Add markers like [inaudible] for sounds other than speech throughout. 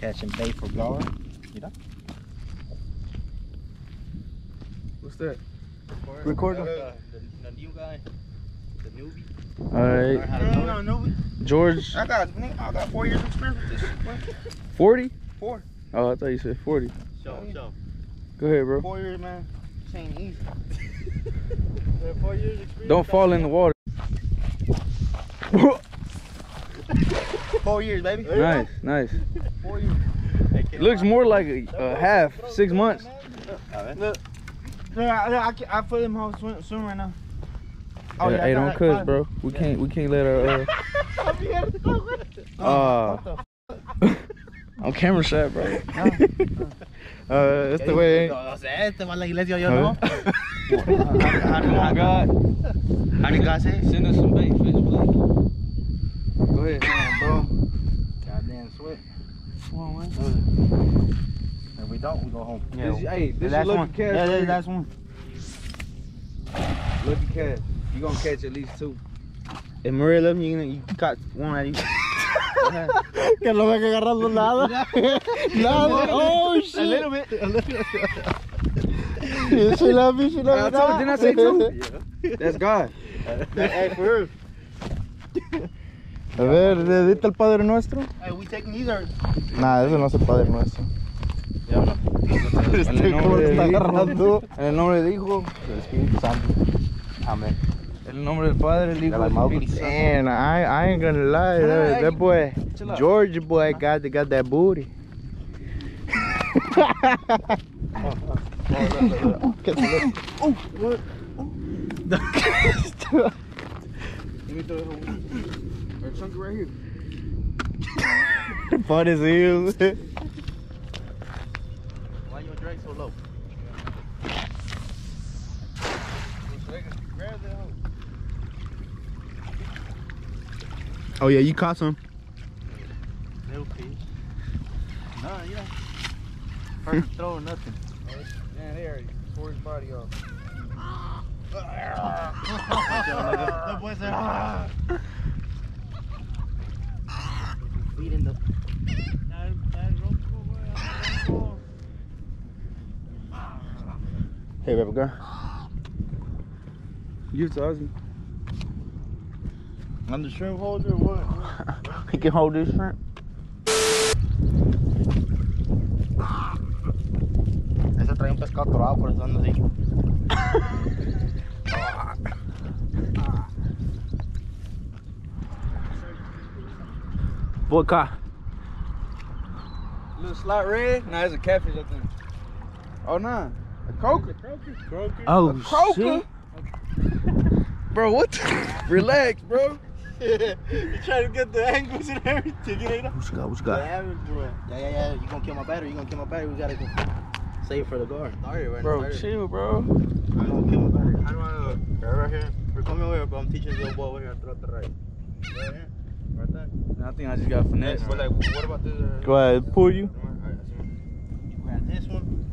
Catching bait for gar. You know? What's that? Record Recording? the, the, the new guy. The newbie. All right, Learn how to do it. no, George, I got, I got four years experience with this. shit, 40? Four. Oh, I thought you said 40. Show, show. Go ahead, bro. Four years, man. This ain't easy. [laughs] Four years experience. Don't fall in the water. Four years, baby. nice, nice. Four years. It looks more like a, a half, six months. Look, I, I, I feel him how swim, swim right now. Oh, yeah, hey, I don't cuss, five. bro. We can't, we can't let our. Uh, [laughs] Oh, [laughs] [laughs] uh, on camera shot, bro. uh, that's the way. O sea, este va a la iglesia, yo Huh? How Come on, God. How did God say it? Send us some bait, fish, please. Go ahead. Damn, bro. Goddamn sweat. Come on, man. If we don't, we go home. This, hey, this is last lucky one. catch. Yeah, that's the last one. Lucky catch. You gonna catch at least two. If Maria left me, you, you caught one at you. [laughs] que no venga agarrando nada. [laughs] nada. [laughs] Oh, shit. A little bit. A little bit. She love me, she I love me. Uh, told you, didn't I say two? That's God. hey, for real. A ver, ¿diste el Padre Nuestro? Hey, we taking these or? Nah, eso no es el Padre Nuestro. En Este, el ¿cómo nombre del agarrando? En el nombre del Hijo, El Espíritu Santo. Amén. en el nombre del Padre, el Hijo del Espíritu Santo. Man, I, I ain't gonna lie. That, that boy. George boy, got, got that booty. [laughs] [laughs] Let me throw it over. Or chunk right here. [laughs] Fun as heels. Why your drink so low? Oh yeah, you caught some. Little fish. No, you know. First [laughs] throw, nothing. Man, they already tore his body off. [laughs] The boys are. Feeding the. Hey, baby girl. Give it to Ozzy. On the shrimp holder or what? [laughs] He can hold this shrimp. Ese trae un pescado atorado, por eso ando así. [laughs] Ah. What car? Little slot red? Nah, it's a catfish, I think. Oh, nah. A croaker? Oh, a croaker? [laughs] Bro, what? the- Relax, bro. [laughs] you trying to get the angles and everything, you know? What you got? What you got? Yeah, yeah, yeah, yeah. You gonna kill my battery? You gonna kill my battery? We gotta go save for the guard. Sorry, right Bro, now. chill, bro. I'm gonna kill my battery. How do I look? Right, right here. We're coming over here, but I'm teaching the boy over here. Throw it the right. Right here. Right there. I think I just got finesse. But like, what about this? Uh, Go ahead, pull you. You grab this one.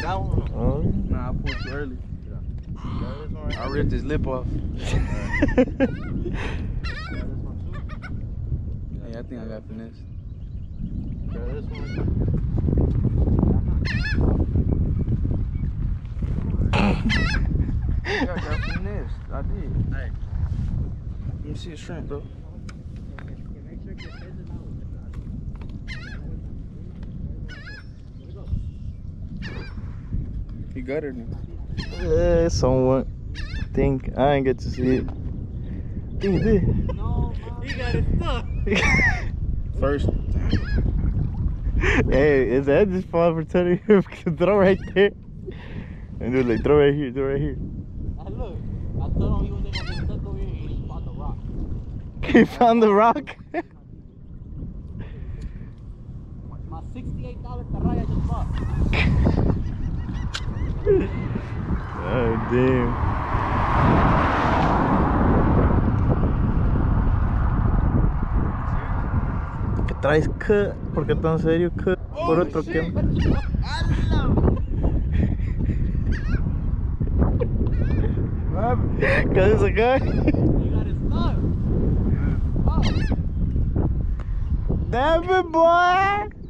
That one. or no? Oh. Nah, I pulled too early. Grab right I ripped his lip off. Grab this. [laughs] Yeah, I think I got finesse. Grab this one. [laughs] I got finesse. I did. Hey. Let me see a shrimp, bro. He gutted me. Uh, somewhat. Think I ain't get to see it. Think it did. He got it stuck. First. [laughs] hey, is that just fall for telling you [laughs] throw right there? And they're like, throw right here, throw right here. I look. I told him he was gonna get stuck over here and he found the rock. [laughs] He found the rock. My $68 carraya just bought. Oh, damn. ¿Qué traes cut? ¿Por qué tan serio cut? Por otro que ¿Qué haces acá? You got it stuck. Damn it, boy!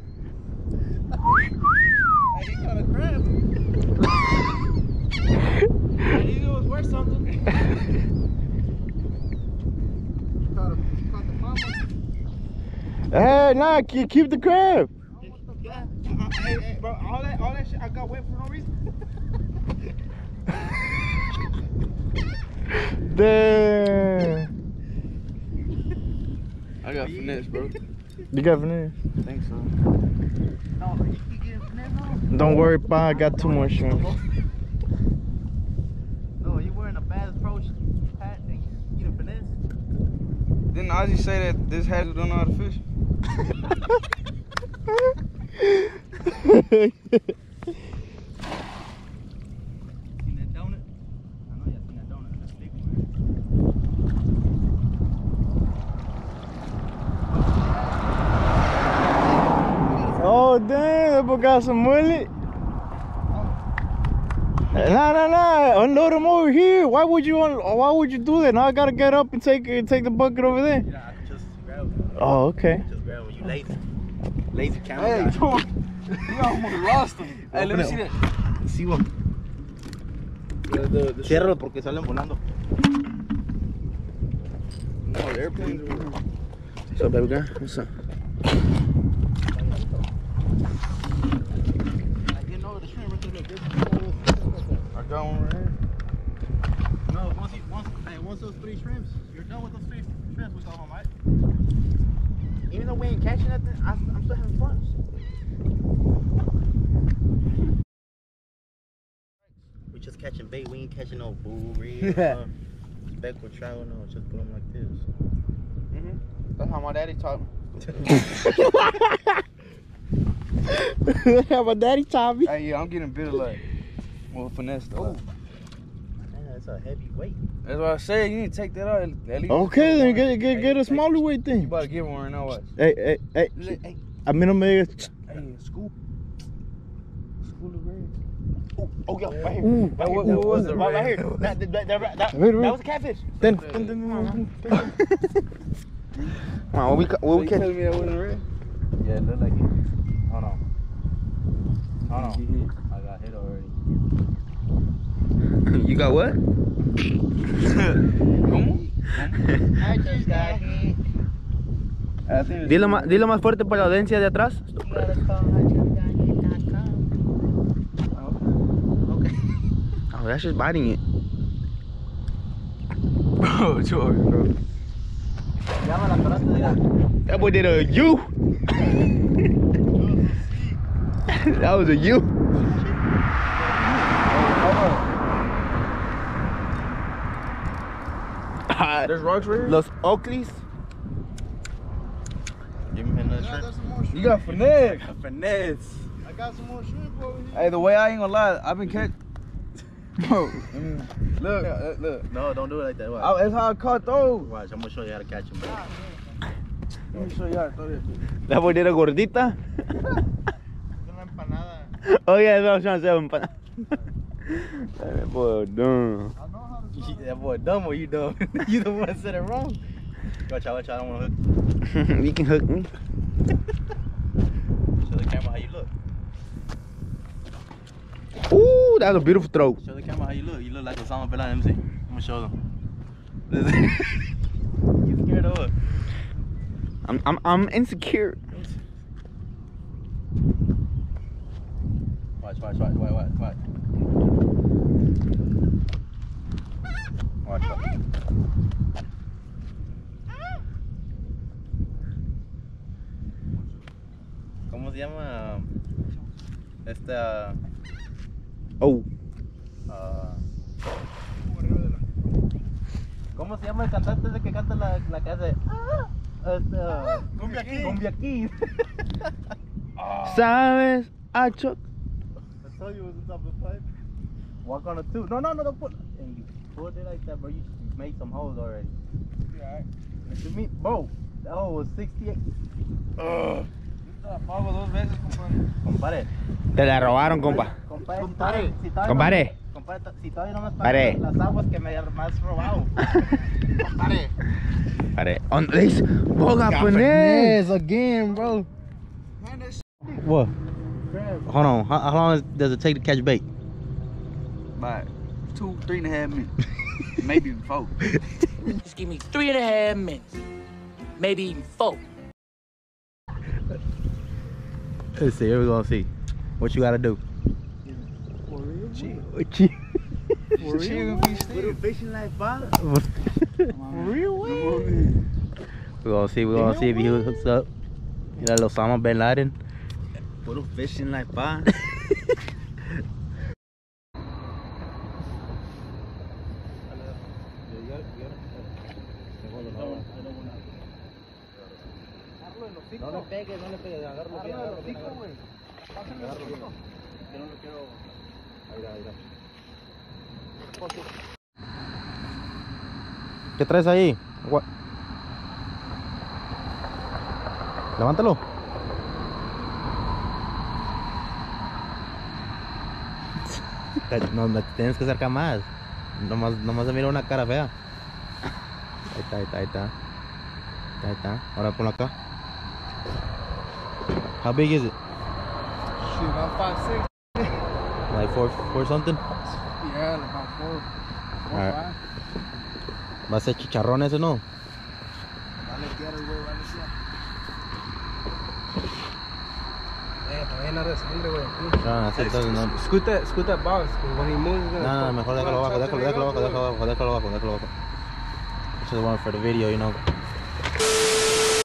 Or something. caught, a, caught. Hey, nah, keep, keep the crab. Yeah. Uh, hey, hey, bro, all that, all that shit I got wet for no reason. [laughs] Damn. I got finesse, bro. You got finesse? I think so. No, you can get finesse on. Don't worry, Pa. I got two more shrimp. No, you wearing a Bass Pro hat and you get a finesse. Didn't Ozzy say that this hat don't know how to fish? Oh, damn. That boy got some mullet. Nah, nah, nah. Unload him over here. Why would you? Un- why would you do that? Now I gotta get up and take and take the bucket over there. Yeah, I just grab it. Oh, okay. Just grab it. You lazy. Lazy camera Hey, guy. you almost lost him. Hey, let me see that. Sí, vos. The, the, the Ciérralo porque salen volando. No, the airplanes are What's up, baby girl? What's up? You know the shrimp right there, look, this- I got one right here. No, once, you, once, hey, once those three shrimps, you're done with those three shrimps, we go home, right? Even though we ain't catching nothing, I, I'm still having fun. We just catching bait, we ain't catching no bull, red, [laughs] uh, speckled trout, no, just put them like this. Mm-hmm. That's how my daddy taught me. [laughs] How my daddy taught me. Hey, yeah, I'm getting bit of like, well, finesse though. Man, that's a heavy weight. That's what I said. You need to take that out. At least Okay, then get get get a hey, smaller weight You about to get one right now. Watch. Hey, hey, hey. Hey, hey, A mí no me hey, school. School of red. Oh, oh, yo, right here. Ooh. Right, What- here. what was it, Right, right here. That, that, that, that, that, Wait, wait. that was a catfish. Then. then- then- then- [laughs] then- Come on, what we ca- what So we catch? telling me that wasn't red? Yeah, it looked like it. Hold on. Hold on. I got hit already. [laughs] You got what? [laughs] ¿Cómo? I just got hit. I think it's- Dilo más, dilo más fuerte para la audiencia de atrás. You gotta call Oh, that's just biting it. [laughs] Oh, bro, George, bro. Llama la pelota de la. That boy did a U. that was a U. Ah, There's rocks right here? Los Oakleys. Give me another shrimp. You got finesse. Finesse. I got some more shrimp over here. Hey, the way I ain't gonna lie, I've been catching. [laughs] Bro, mm, look, look, look. No, don't do it like that. Watch. I, that's how I caught those. Watch, I'm gonna show you how to catch them. Bro. Let me show you how to throw that. bitch. That boy did a gordita. Una [laughs] oh yeah, that's what I was trying to say. empanada. [laughs] that boy dumb. That boy dumb or you dumb? [laughs] you the one that said it wrong. Watch out, watch out, I don't wanna hook. [laughs] you can hook me. Show the camera how you look. Ooh, that was a beautiful throw. Show the camera how you look. You look like Osama bin Laden. Me. I'm gonna show them. [laughs] you scared of what? I'm I'm I'm insecure. Watch, watch, watch, watch, watch. Watch, llama? Esta. Oh, ah, ¿Cómo se llama el cantante ese que canta la, la que hace? Ah, esta, Cumbia Kid. Cumbia Kid. [laughs] sabes, Acho. I told you it was the top of the pipe. Walk on a two. No, no, no, don't put. And you pulled it like that, bro. You, made some holes already. To me, bro, that hole was 68. Ugh. Pago dos veces, compadre. Compadre. Te la robaron, compa. Compadre. Compadre. Si todavía Compadre. No, compadre, si todavía no me has Pare. las aguas que me has robado. [laughs] compadre. Pare. On this, boga finesse again, bro. What? Hold on. How, how long does it take to catch bait? Bye. two, three and a half minutes. [laughs] Maybe even four. Just give me three and a half minutes, maybe even four. Let's see. Here we gonna see. What you gotta do? What you? Chill if we still. fishing like fun. Real Come on in. We gonna see. We gonna see if he hooks up. You know, little Osama bin Laden. Put a fishing like [laughs] fun. No le pegues, no le pegues, agárralo bien, agárralo bien. Agárralo bien. Yo no lo quiero. Ahí va, ahí va. ¿Qué traes ahí? Gua- Levántalo. No, no tienes que acercar más. Nomás, nomás se mira una cara fea. Ahí está, ahí está, ahí está. Ahí está. Ahora ponlo acá. How big is it? Shit, about five, six. Like four, four something? Yeah, like about four. Four, Alright. five. Va a ser chicharrón ese, ¿no? Vale, quiero, güey, vale, sí. Eh, todavía no sangre, güey. No, así entonces no. Scoot that, scoot that box, because when he moves, it's gonna No, no, fall. mejor déjalo abajo, déjalo, déjalo abajo, déjalo abajo, déjalo abajo, déjalo abajo. Just one for the video, you know.